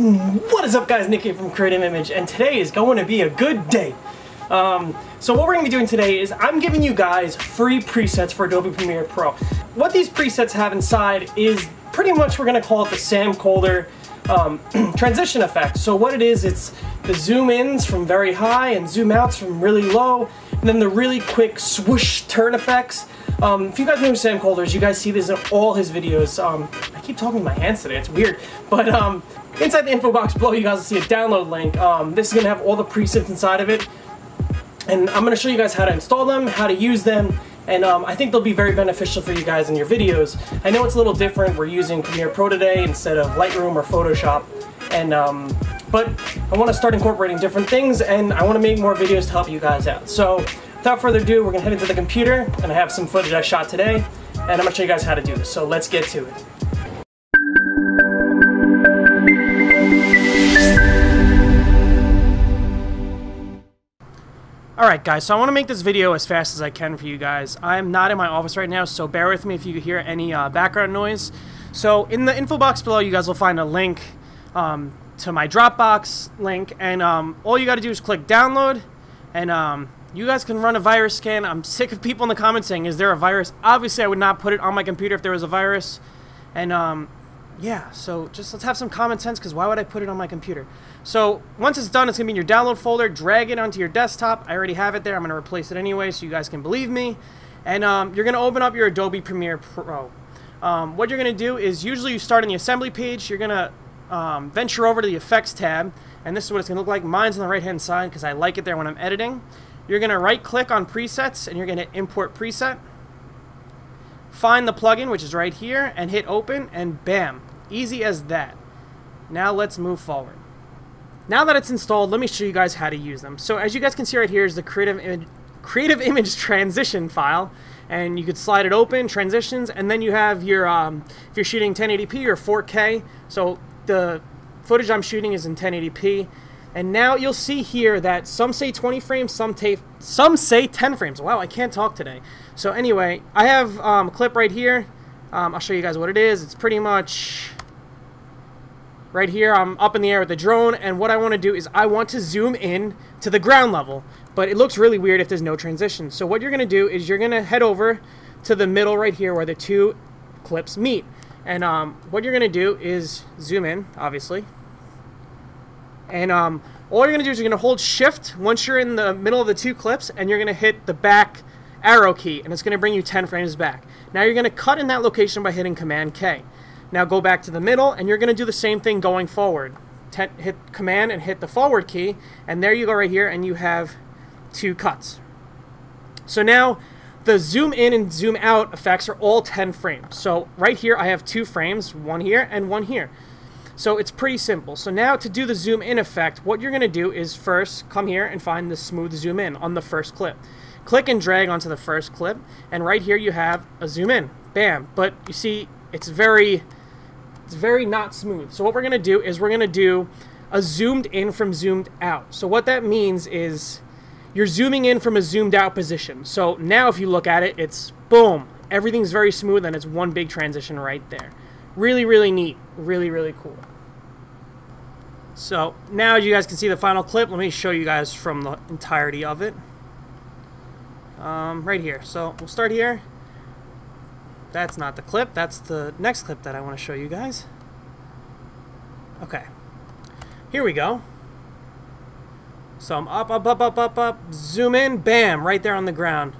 What is up guys, Nick here from Creative Image, and today is going to be a good day. Um, so what we're going to be doing today is I'm giving you guys free presets for Adobe Premiere Pro. What these presets have inside is pretty much we're going to call it the Sam Kolder um, transition effect. So what it is, it's the zoom ins from very high and zoom outs from really low, and then the really quick swoosh turn effects. Um, if you guys know Sam Kolder is, you guys see this in all his videos. Um, I keep talking with my hands today, it's weird. But um, inside the info box below, you guys will see a download link. Um, this is going to have all the presets inside of it. And I'm going to show you guys how to install them, how to use them, and um, I think they'll be very beneficial for you guys in your videos. I know it's a little different. We're using Premiere Pro today instead of Lightroom or Photoshop. And um, but I want to start incorporating different things and I want to make more videos to help you guys out. So without further ado, we're going to head into the computer and I have some footage I shot today and I'm going to show you guys how to do this. So let's get to it. Alright guys, so I want to make this video as fast as I can for you guys. I'm not in my office right now, so bear with me if you hear any uh, background noise. So in the info box below, you guys will find a link um, to my Dropbox link, and um, all you got to do is click download, and um, you guys can run a virus scan. I'm sick of people in the comments saying, is there a virus? Obviously, I would not put it on my computer if there was a virus, and um, yeah, so just let's have some common sense because why would I put it on my computer? So once it's done, it's going to be in your download folder. Drag it onto your desktop. I already have it there. I'm going to replace it anyway so you guys can believe me. And um, you're going to open up your Adobe Premiere Pro. Um, what you're going to do is usually you start on the assembly page. You're going to um, venture over to the effects tab. And this is what it's going to look like. Mine's on the right hand side because I like it there when I'm editing. You're going to right click on presets and you're going to import preset. Find the plugin, which is right here, and hit open, and bam, Easy as that. Now let's move forward. Now that it's installed, let me show you guys how to use them. So as you guys can see right here is the creative image, creative image transition file and you could slide it open, transitions, and then you have your, um, if you're shooting 1080p or 4K, so the footage I'm shooting is in 1080p, and now you'll see here that some say 20 frames, some, some say 10 frames. Wow, I can't talk today. So anyway, I have um, a clip right here. Um, I'll show you guys what it is. It's pretty much Right here, I'm up in the air with the drone, and what I want to do is I want to zoom in to the ground level, but it looks really weird if there's no transition. So what you're going to do is you're going to head over to the middle right here where the two clips meet. And um, what you're going to do is zoom in, obviously. And um, all you're going to do is you're going to hold shift once you're in the middle of the two clips, and you're going to hit the back arrow key, and it's going to bring you 10 frames back. Now you're going to cut in that location by hitting Command K. Now go back to the middle, and you're going to do the same thing going forward. hit Command and hit the forward key, and there you go right here, and you have two cuts. So now the zoom in and zoom out effects are all 10 frames. So right here I have two frames, one here and one here. So it's pretty simple. So now to do the zoom in effect, what you're going to do is first come here and find the smooth zoom in on the first clip. Click and drag onto the first clip, and right here you have a zoom in. Bam. But you see, it's very it's very not smooth. So what we're going to do is we're going to do a zoomed in from zoomed out. So what that means is you're zooming in from a zoomed out position. So now if you look at it, it's boom. Everything's very smooth and it's one big transition right there. Really, really neat. Really, really cool. So now you guys can see the final clip. Let me show you guys from the entirety of it. Um, right here. So we'll start here. That's not the clip. That's the next clip that I want to show you guys. Okay. Here we go. So I'm up, up, up, up, up, up, zoom in, bam, right there on the ground.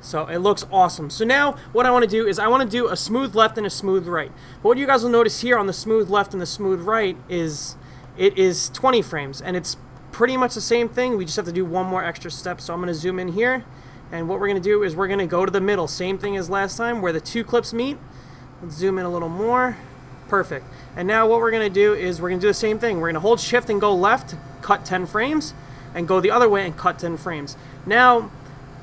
So it looks awesome. So now what I want to do is I want to do a smooth left and a smooth right. But what you guys will notice here on the smooth left and the smooth right is it is 20 frames. And it's pretty much the same thing. We just have to do one more extra step. So I'm going to zoom in here. And what we're going to do is we're going to go to the middle. Same thing as last time where the two clips meet. Let's zoom in a little more. Perfect. And now what we're going to do is we're going to do the same thing. We're going to hold shift and go left cut 10 frames and go the other way and cut 10 frames. Now,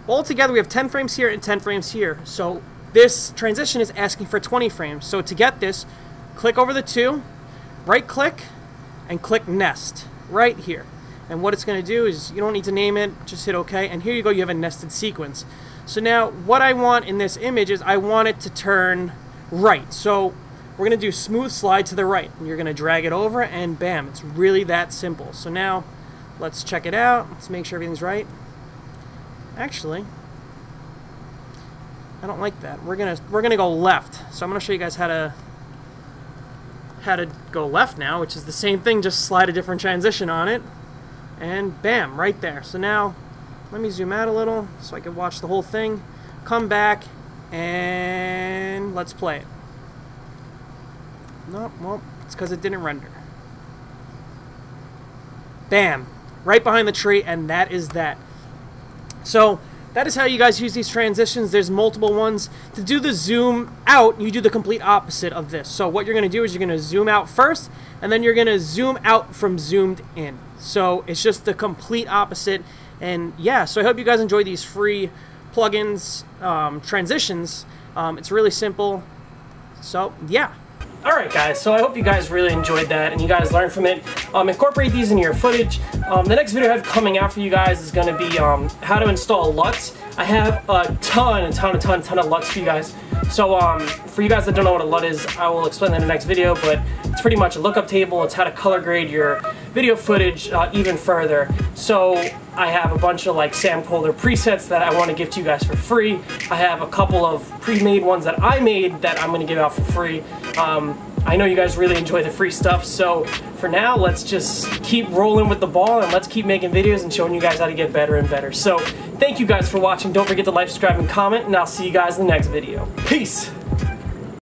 altogether we have 10 frames here and 10 frames here. So this transition is asking for 20 frames. So to get this, click over the two, right click, and click nest right here. And what it's going to do is you don't need to name it, just hit OK. And here you go, you have a nested sequence. So now what I want in this image is I want it to turn right. So we're going to do smooth slide to the right. You're going to drag it over and bam, it's really that simple. So now let's check it out. Let's make sure everything's right. Actually, I don't like that. We're going to we're going to go left. So I'm going to show you guys how to how to go left now, which is the same thing, just slide a different transition on it. And bam, right there. So now, let me zoom out a little so I can watch the whole thing. Come back, and let's play it. No, well, it's because it didn't render. Bam, right behind the tree, and that is that. So, that is how you guys use these transitions. There's multiple ones. To do the zoom out, you do the complete opposite of this. So what you're going to do is you're going to zoom out first, and then you're going to zoom out from zoomed in. So it's just the complete opposite. And yeah, so I hope you guys enjoy these free plugins, um, transitions. Um, it's really simple. So yeah. Alright guys, so I hope you guys really enjoyed that and you guys learned from it. Um, incorporate these into your footage. Um, the next video I have coming out for you guys is going to be um, how to install LUTs. I have a ton, a ton, a ton, a ton of LUTs for you guys. So um, for you guys that don't know what a LUT is, I will explain that in the next video, but it's pretty much a lookup table. It's how to color grade your video footage uh, even further. So I have a bunch of like Sam Kolder presets that I want to give to you guys for free. I have a couple of pre-made ones that I made that I'm going to give out for free. Um, I know you guys really enjoy the free stuff, so for now, let's just keep rolling with the ball and let's keep making videos and showing you guys how to get better and better. So, thank you guys for watching. Don't forget to like, subscribe, and comment, and I'll see you guys in the next video. Peace!